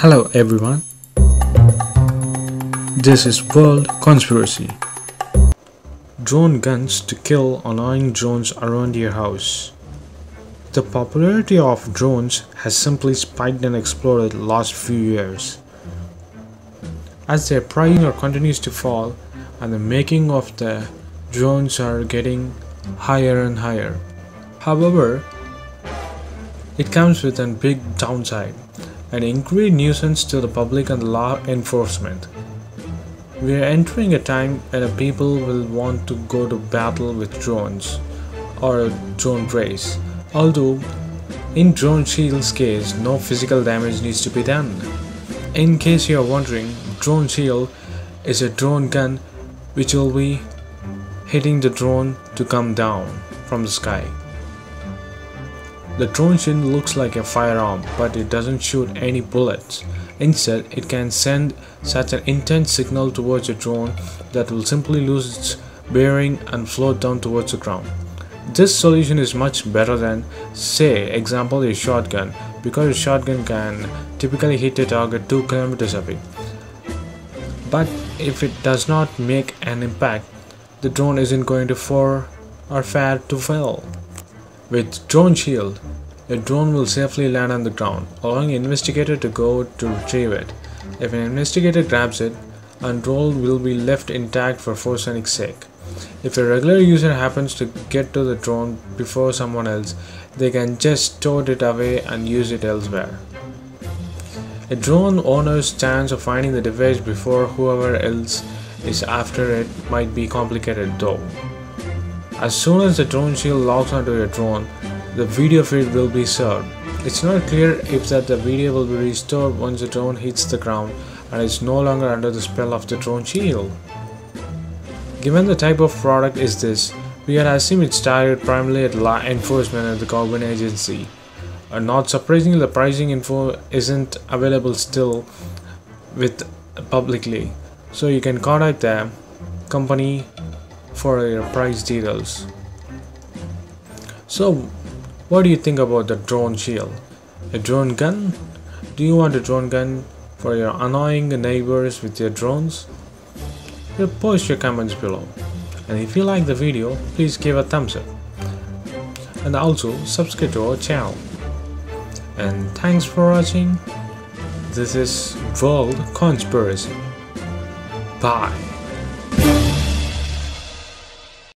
Hello everyone. This is World Conspiracy. Drone guns to kill annoying drones around your house. The popularity of drones has simply spiked and exploded last few years. As their pricing continues to fall and the making of the drones are getting higher and higher. However, it comes with a big downside an increased nuisance to the public and law enforcement. We are entering a time when people will want to go to battle with drones or a drone race. Although, in Drone Shield's case, no physical damage needs to be done. In case you are wondering, Drone Shield is a drone gun which will be hitting the drone to come down from the sky. The drone shield looks like a firearm, but it doesn't shoot any bullets. Instead, it can send such an intense signal towards a drone that will simply lose its bearing and float down towards the ground. This solution is much better than, say, example a shotgun, because a shotgun can typically hit a target 2 kilometers away. But if it does not make an impact, the drone isn't going to far or fare to well. With Drone Shield, a drone will safely land on the ground, allowing investigator to go to retrieve it. If an investigator grabs it, a drone will be left intact for forensic sake. If a regular user happens to get to the drone before someone else, they can just tote it away and use it elsewhere. A drone owner's chance of finding the device before whoever else is after it might be complicated though. As soon as the drone shield locks onto your drone, the video feed will be served. It's not clear if that the video will be restored once the drone hits the ground and is no longer under the spell of the drone shield. Given the type of product is this, we are assuming it's targeted primarily at law enforcement and the government agency. And not surprisingly, the pricing info isn't available still with publicly, so you can contact the company for your price details. So, what do you think about the drone shield? A drone gun? Do you want a drone gun for your annoying neighbors with your drones? You post your comments below. And if you like the video, please give a thumbs up. And also subscribe to our channel. And thanks for watching. This is World Conspiracy. Bye.